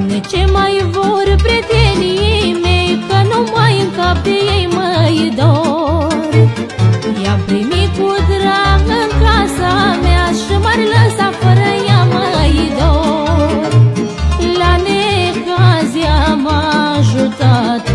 Doamne, ce mai vor prietenii mei Că nu mai în cap de ei mai dor? I-am primit cu drag în casa mea Și m-ar lăsa fără ea mai dor. La necaz am ajutat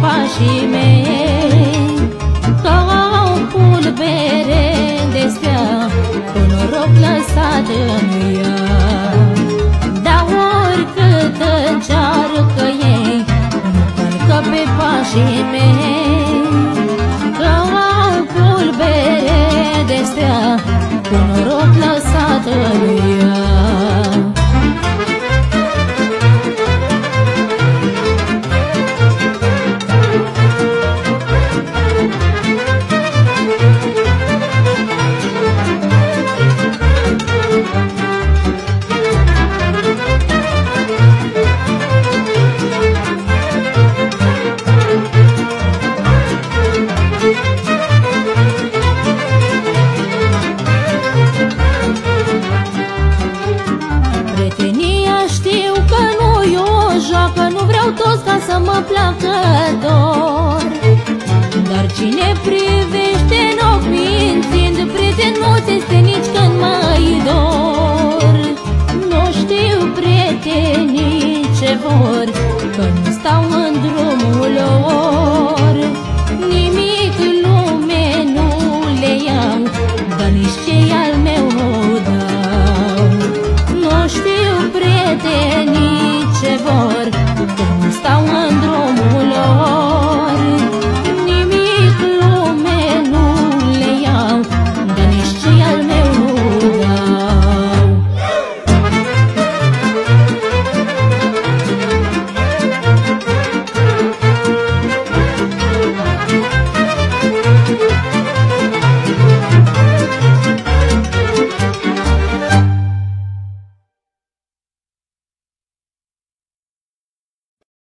pașii mei. Că au pulbere de stea Cu noroc lăsat în ea. Dar oricât încearcă ei Nu calcă pe pașii mei. Că au pulbere de stea Cu noroc iau toți ca să mă placă dor. Dar cine privește în ochi mințind Prieten nu-ți este